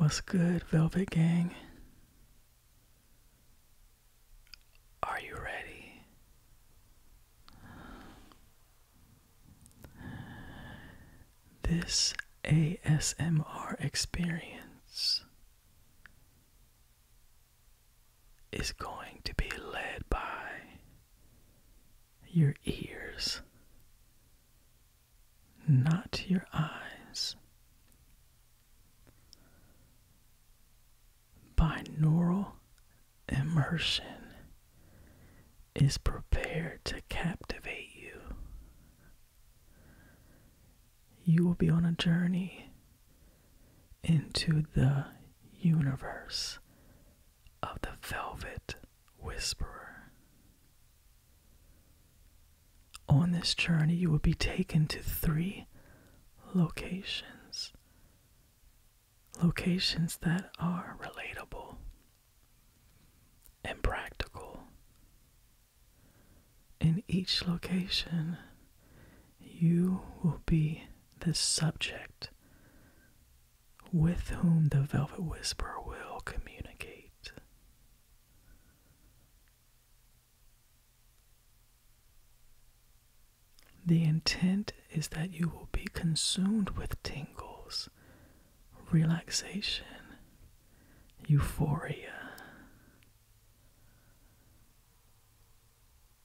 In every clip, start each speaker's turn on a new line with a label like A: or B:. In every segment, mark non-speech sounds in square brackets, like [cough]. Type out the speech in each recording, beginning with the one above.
A: What's good, Velvet Gang? Are you ready? This ASMR experience is going to be led by your ears, not your eyes. Binaural immersion is prepared to captivate you. You will be on a journey into the universe of the Velvet Whisperer. On this journey, you will be taken to three locations. Locations that are relatable and practical. In each location, you will be the subject with whom the Velvet Whisperer will communicate. The intent is that you will be consumed with tingles, relaxation, euphoria.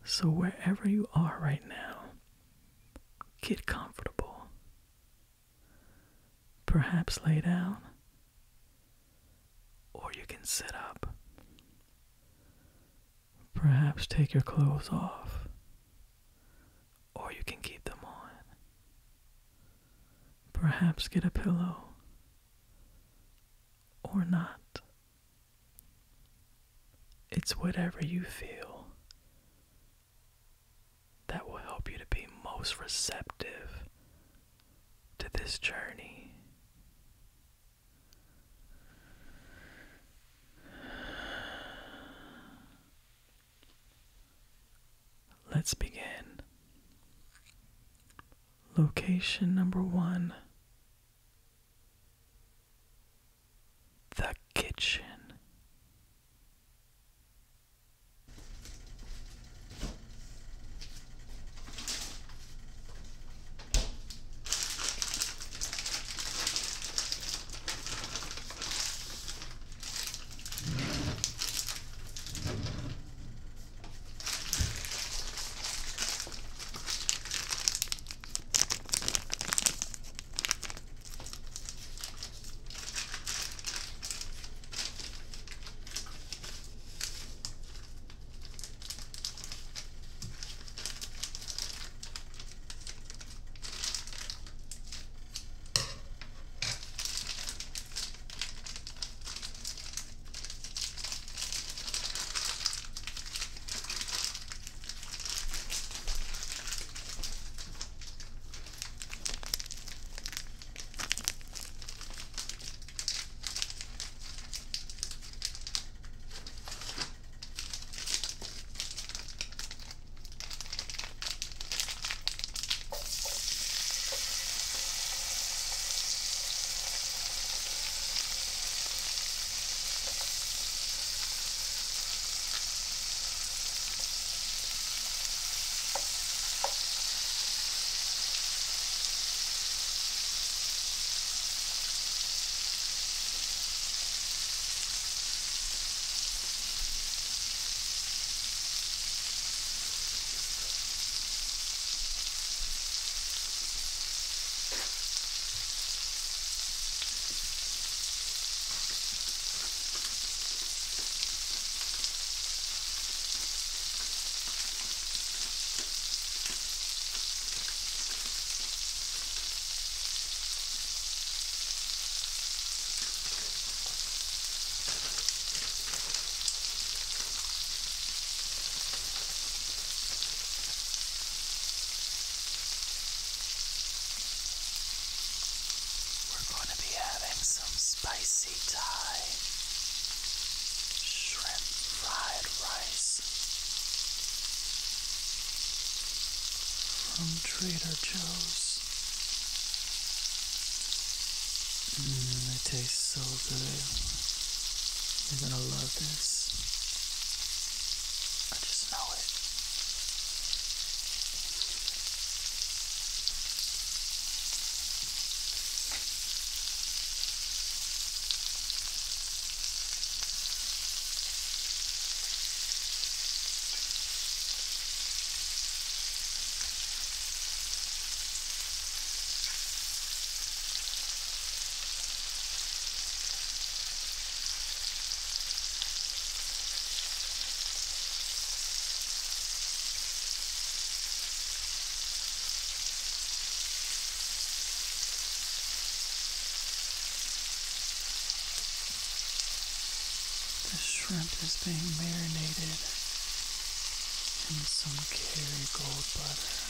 A: So, wherever you are right now, get comfortable. Perhaps lay down, or you can sit up. Perhaps take your clothes off, or you can keep them on. Perhaps get a pillow, or not. It's whatever you feel that will help you to be most receptive to this journey. Let's begin. Location number one the kitchen. Some spicy Thai shrimp fried rice from Trader Joe's. Mm, it tastes so good. You're gonna love this. I just know it. The shrimp is being marinated in some Kerrygold butter.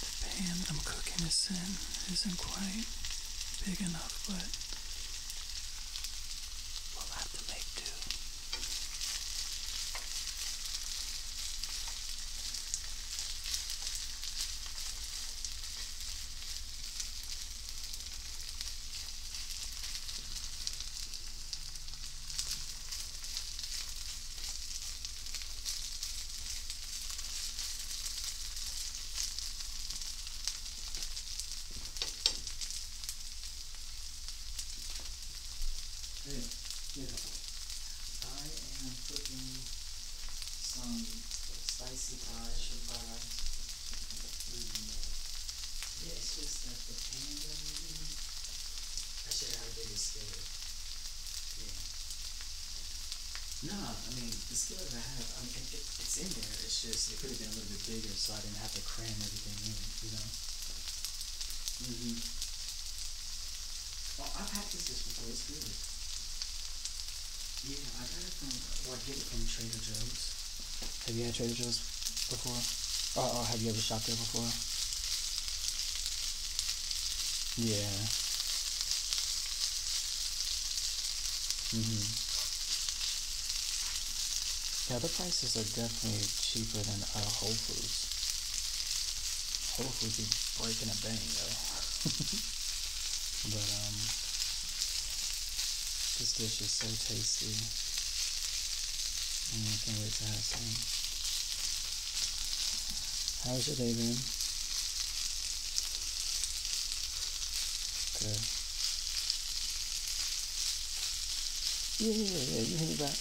A: The pan I'm this isn't quite big enough, but we'll have to make do.
B: Hey, yeah. I am cooking some spicy pie, sugar pie rice. It's just that the pan doesn't. I should have had a bigger skillet. Yeah. No, I mean the skillet I have, I mean it, it, it's in there. It's just it could have been a little bit bigger, so I didn't have to cram everything in. You know. Mhm. Well, I've had this before. It's good. Yeah, I got it from, or I get it from Trader Joe's.
A: Have you had Trader Joe's before? Or, or have you ever shopped there before? Yeah. Mhm. Yeah, the prices are definitely cheaper than uh, Whole Foods. Whole Foods be breaking a bang though. [laughs] but um, this dish is so tasty. Mm, I can't wait to have some. How's your day been? Yeah, yeah, yeah, yeah. You hit me back.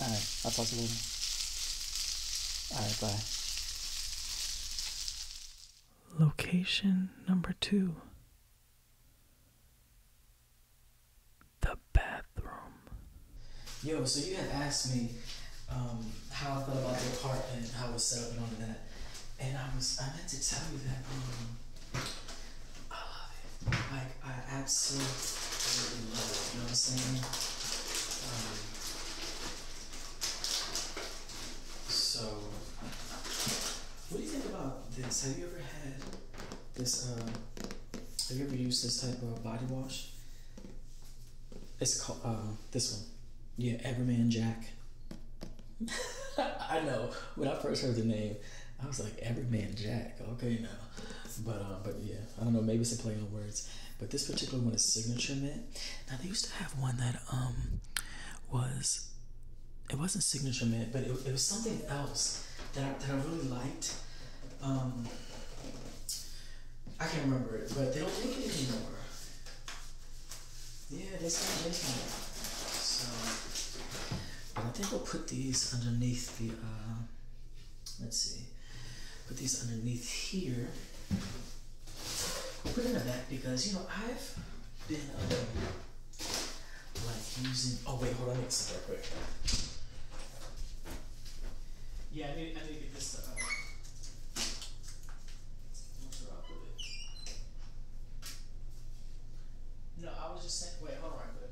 A: Alright, I'll talk to you later. Alright, bye. Location number two the bathroom.
B: Yo, so you had asked me um, how I felt about the apartment, how it was set up, and all of that, and I was I meant to tell you that um, I love it. Like I absolutely love it. You know what I'm saying? Um, so, what do you think about this? Have you ever had this? Uh, have you ever used this type of body wash? It's called uh, this one. Yeah, Everman Jack. [laughs] I know. When I first heard the name, I was like Everyman Jack. Okay, now, but uh, but yeah, I don't know. Maybe it's a play on words. But this particular one is signature mint. Now they used to have one that um was it wasn't signature mint, but it, it was something else that I, that I really liked. Um, I can't remember it, but they don't make it anymore. Yeah, they stopped making it. So, but I think we'll put these underneath the. Uh, let's see, put these underneath here. Put in the back because you know I've been um, like using. Oh wait, hold on, let me sit there quick. Yeah, I need, I need to get this. Uh? No, I was just saying. Wait, hold on, but.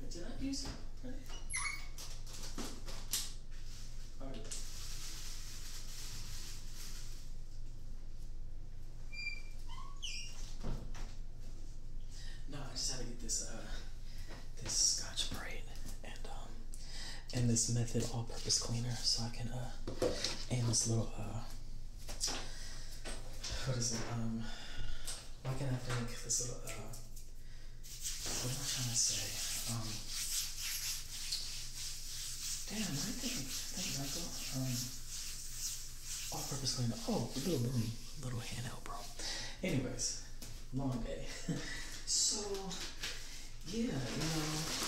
B: Wait, did I use it? Ready? Alright. No, I just had to get this uh this Scotch Brite and um and this Method all-purpose cleaner so I can uh and this little uh what is it um why can't I think this little uh what am I trying to say? Um damn I think thank Michael um all-purpose cleaner. Oh little little little handheld bro. Anyways long day. [laughs] So yeah you know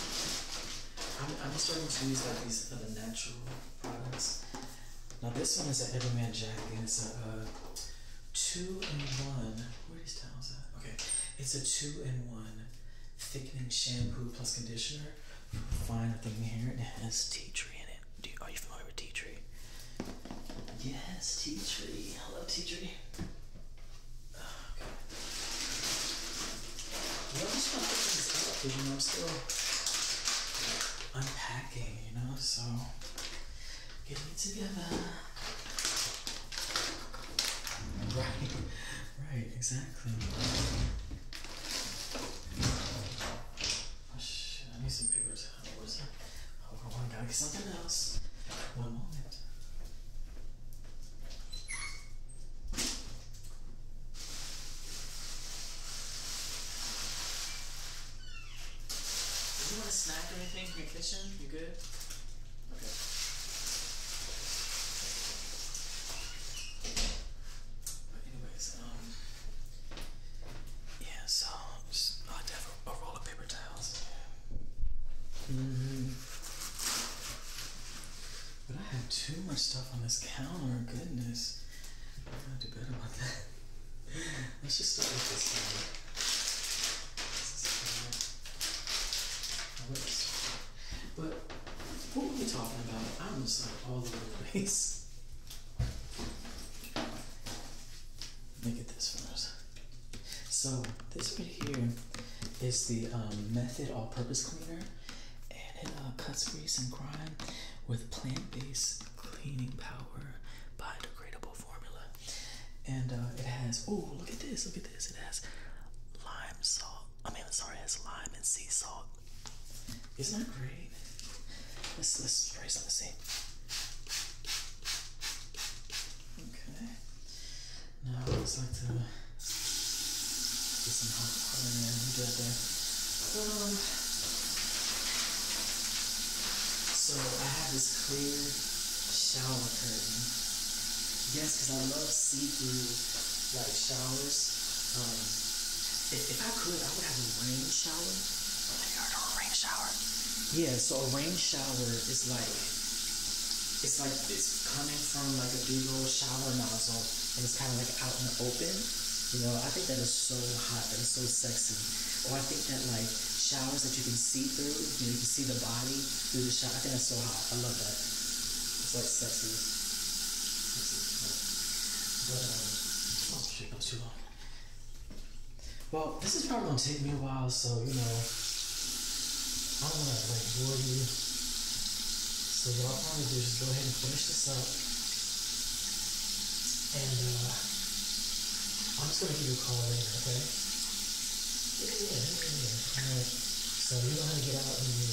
B: I'm, I'm starting to use like these other natural products. Now this one is an Everyman Jack and it's a uh, two in one. Where are these towels at? Okay, it's a two in one thickening shampoo plus conditioner. Fine thing here. It has tea tree in it. Do you, are you familiar with tea tree? Yes, tea tree. I love tea tree. Okay. Well, I'm just gonna put because you know I'm still unpacking, you know, so getting it together. [laughs] Right, right, exactly. Oh shit, I need some paper towels. I gotta get something else. One moment. A snack or anything from your kitchen? You good? Okay. But anyways, um, yeah. So just, I have to have a, a roll of paper towels. hmm But I have too much stuff on this counter. Goodness, I gotta do better about that. Let's just start with this one. This is fine. But what were we talking about? I'm just like all over the place. Let me get this first. So this right here is the um, Method All-Purpose Cleaner, and it uh, cuts grease and grime with plant-based cleaning power, biodegradable formula, and uh, it has. Oh, look at this! Look at this! It has lime salt. I mean, sorry, it has lime and sea salt. Isn't that great? Let's let's spray some to see. Okay. Now I just like to get some hot water in there. You do that there. Um, so I have this clear shower curtain. Yes, because I love see-through like showers. Um, if, if I could, I would have a rain shower. Have you heard of a rain shower? Yeah, so a rain shower is like it's like it's coming from like a big old shower nozzle and it's kind of like out in the open. You know, I think that is so hot. That is so sexy. Or I think that like showers that you can see through, you, know, you can see the body through the shower. I think that's so hot. I love that. It's like sexy. But um, oh shit, was too long. Well, this is probably gonna take me a while, so you know, I don't wanna like bore you. So what I'll probably do is just go ahead and finish this up, and uh, I'm just gonna give you a call later, okay? Yeah, yeah, yeah, yeah. All right. So you know how to get out and you,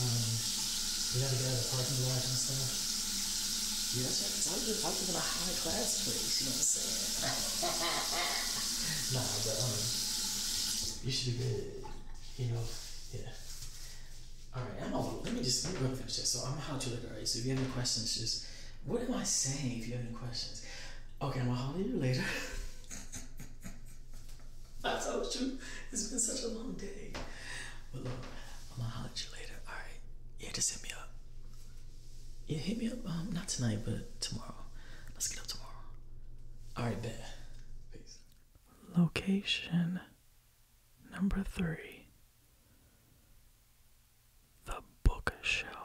B: um, you gotta get out of the parking lot and stuff. Yeah, that's right. 'cause I live, I live in a high class place. You know what I'm saying? nah, but um, you should be good. You know, yeah. All right, I'm over. Let me just let me finish this. So I'm gonna holler at you later. All right. So if you have any questions, just what am I saying? If you have any questions, okay, I'm gonna holler at you later. I told you it's been such a long day. But look, I'm gonna holler at you later. All right. Yeah, just hit me up. Yeah, hit me up. Um, not tonight, but tomorrow. Let's get up tomorrow. All right, bet. Peace. Location number three. The bookshelf.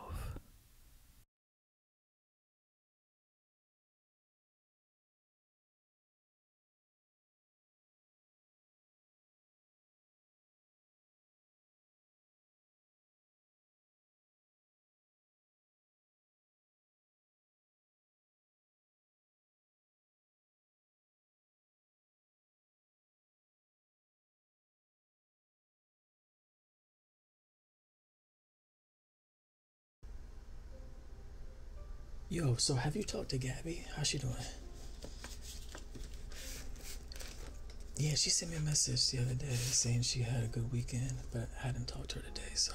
B: Yo, so have you talked to Gabby? How's she doing? Yeah, she sent me a message the other day saying she had a good weekend, but I hadn't talked to her today, so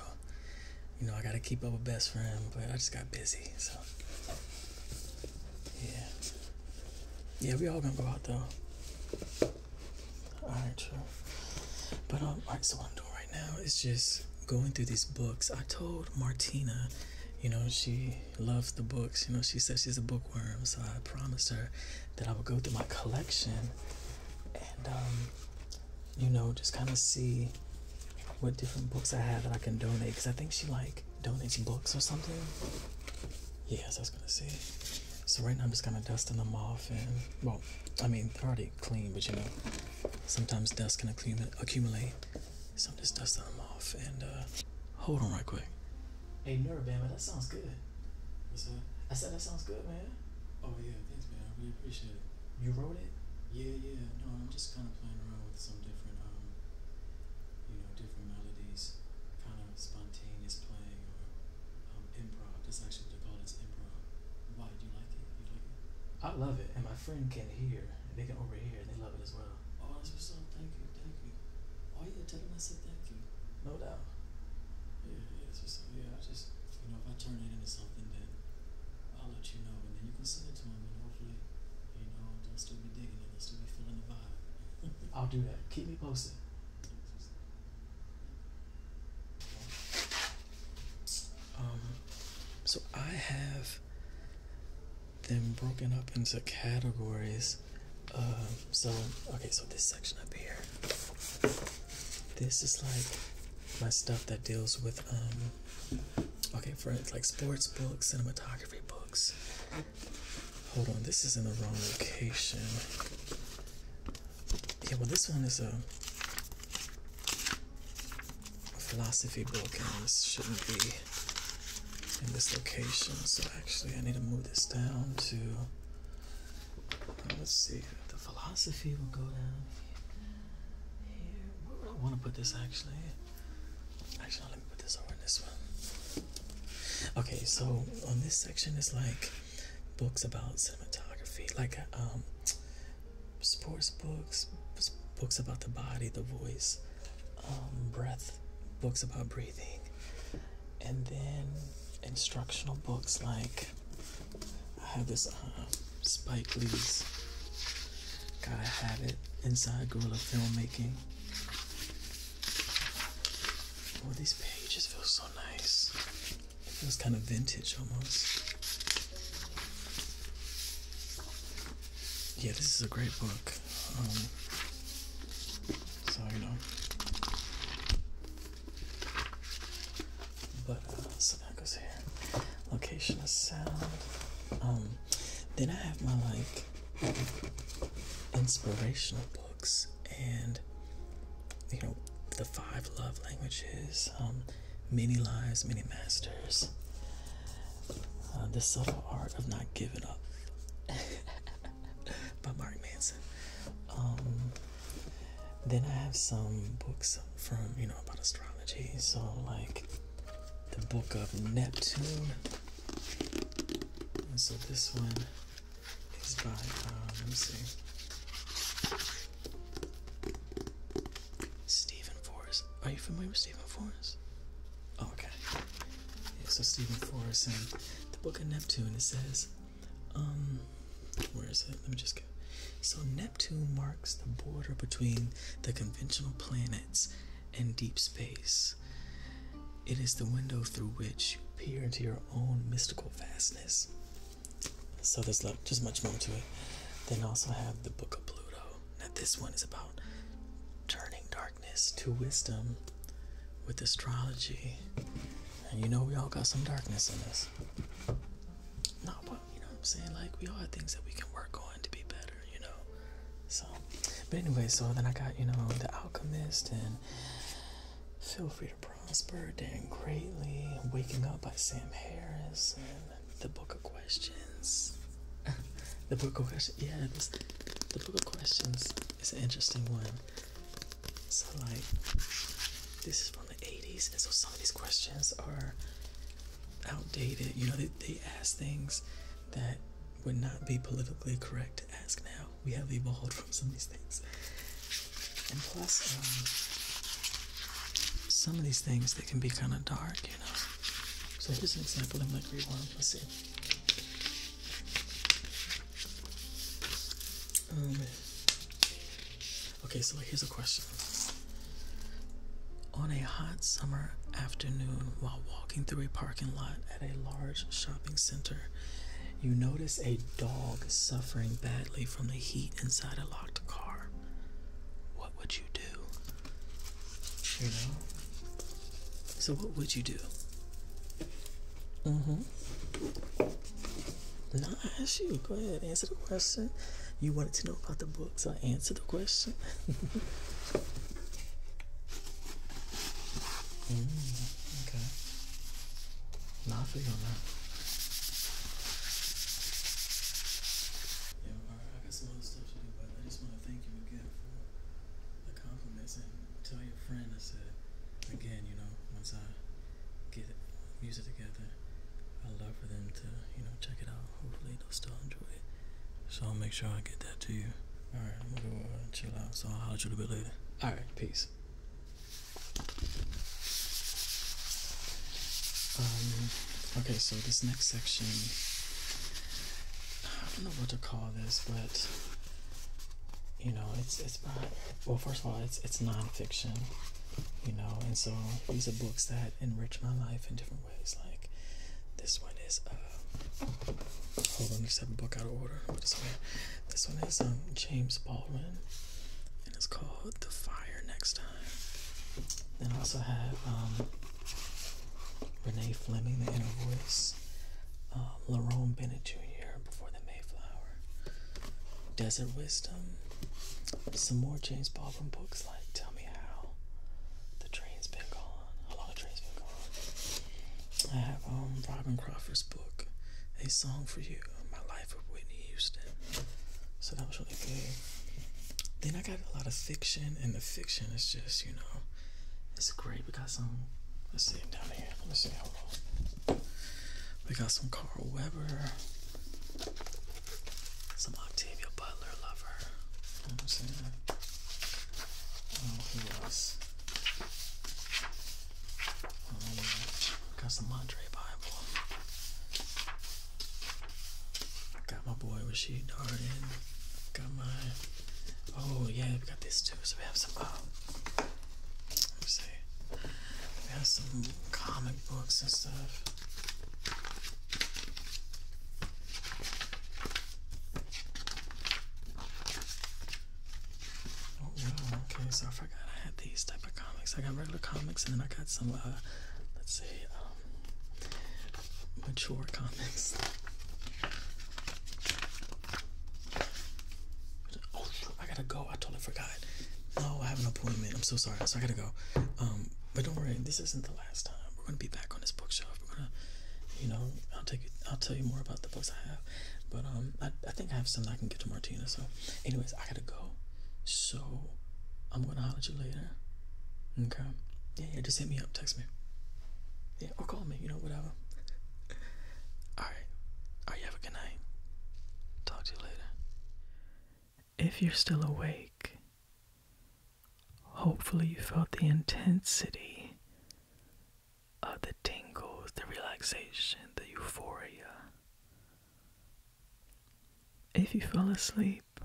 B: you know I gotta keep up with best friend, but I just got busy, so yeah. Yeah, we all gonna go out though. Alright, sure. But um alright, so what I'm doing right now is just going through these books. I told Martina you know, she loves the books. You know, she says she's a bookworm, so I promised her that I would go through my collection and, um, you know, just kind of see what different books I have that I can donate. Because I think she, like, donates books or something. Yes, I was going to say. So right now I'm just kind of dusting them off. And, well, I mean, they're already clean, but, you know, sometimes dust can accumulate. So I'm just dusting them off. And, uh, hold on right quick. Hey, Nerabama, that sounds good.
A: What's that?
B: I said that sounds good, man.
A: Oh yeah, thanks, man. I really appreciate it.
B: You wrote it?
A: Yeah, yeah. No, I'm just kind of playing around with some different, um, you know, different melodies, kind of spontaneous playing or um, improv. That's actually what they call it, improv. Why? Do you like it? You like it?
B: I love it, and my friend can hear. And they can overhear, and they love it as well.
A: Oh, that's what's up. Thank you, thank you. Oh yeah, tell them I said thank you.
B: No doubt.
A: Yeah, yeah, that's what's up. Yeah, I just, you know, if I turn it into something, then I'll let you know, and then you can send it to them, and hopefully, you know, they'll still be digging it, they'll still be feeling the vibe. [laughs]
B: I'll do that. Keep me posted. Um, so I have them broken up into categories. Um, so okay, so this section up here, this is like my stuff that deals with um, okay, for like sports books, cinematography books. Hold on, this is in the wrong location. Yeah, well, this one is a, a philosophy book, and this shouldn't be in this location. So actually, I need to move this down to. let's see. The philosophy will go down here. I want to put this? Actually, let me put this over in this one. Okay, so on this section is like books about cinematography, like um, sports books, books about the body, the voice, um, breath, books about breathing, and then instructional books like I have this uh, Spike Lee's Gotta Have It Inside Guerrilla Filmmaking. Oh, these pages feel so nice. Feels kind of vintage almost. Yeah, this is a great book. Um, so, you know. But, uh, so that goes here. Location of sound. Um, then I have my, like, inspirational books and, you know, the five love languages, um, many lives, many masters, uh, the subtle art of not giving up [laughs] by Mark Manson. Um, then I have some books from, you know, about astrology. So, like, the book of Neptune. And so this one is by, um, let me see. Steven Forrest. Are you familiar with Steven Forrest? So Steven Forrest and the book of Neptune, it says, um, where is it? Let me just go. So Neptune marks the border between the conventional planets and deep space. It is the window through which you peer into your own mystical vastness. So there's just much more to it. Then also have the Book of Pluto. Now this one is about turning darkness to wisdom with astrology. And you know we all got some darkness in us. No, but you know what I'm saying? Like we all have things that we can work on to be better, you know. So but anyway, so then I got, you know, The Alchemist and Feel Free to Prosper, Dan Greatly, Waking Up by Sam Harris, and The Book of Questions. [laughs] the Book of Questions, yeah, this, The Book of Questions is an interesting one. So, like, this is from the 80s, and so some of these questions are outdated. You know, they, they ask things that would not be politically correct to ask now. We have evolved from some of these things. And plus, um, some of these things they can be kind of dark, you know. So here's an example. Like read one. Let's see. Um, okay, so here's a question. On a hot summer afternoon, while walking through a parking lot at a large shopping center, you notice a dog suffering badly from the heat inside a locked car. What would you do? You know? So, what would you do? Mm hmm. No, I ask you. Go ahead, answer the question. You wanted to know about the book, so I answered the question. [laughs] mm, okay. No, I feel on that. Again, for the compliments and tell your friend. I said, again, you know, once I get music together, I'd love for them to, you know, check it out. Hopefully they'll still enjoy it. So I'll make sure I get that to you. Alright, I'm gonna go uh, chill out, so I'll holler you a little bit later. Alright, peace. Um, okay, so this next section, I don't know what to call this, but you know, it's it's by well, first of all, it's it's nonfiction, you know, and so these are books that enrich my life in different ways. Like this one is uh Hold on, just have a book out of order. But this one, this one is um, James Baldwin, and it's called The Fire Next Time. Then I also have um, Renee Fleming, The Inner Voice, uh, Lerone Bennett Jr., Before the Mayflower, Desert Wisdom, some more James Baldwin books like Tell Me How, The Train's Been Gone, How Long the Train's Been Gone. I have um, Robyn Crawford's book, a song for you, My Life with Whitney Houston. So that was really good. Then I got a lot of fiction, and the fiction is just, you know, it's great. We got some, let's see, down here. Let me see, hold on. We got some Carl Weber, some Octavia Butler, Lover. You know what I'm saying? Oh, who else? Um, got some Andre Bible. Got my boy Rashid Darden. Got my oh yeah, we got this too. So we have some see. Have some comic books and stuff. Oh okay, so I forgot I had these type of comics. I got regular comics and then I got some uh let's see, um mature comics. Oh, I gotta go. I totally forgot. No, I have an appointment. I'm so sorry. So I gotta go. But don't worry. This isn't the last time. We're gonna be back on this bookshelf. We're gonna, you know, I'll take. I'll tell you more about the books I have. But um, I, I think I have some that I can get to Martina. So, anyways, I gotta go. So, I'm gonna holler at you later. Okay. Yeah, yeah, just hit me up, text me. Yeah, or call me, you know, whatever. Alright. Alright, you have a good night. Talk to you later. If you're still awake, hopefully you felt the intensity of the tingles, the relaxation, the euphoria. If you fell asleep,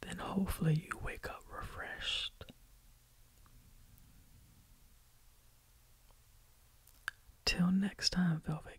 B: then hopefully you wake up refreshed. Till next time, Velvet.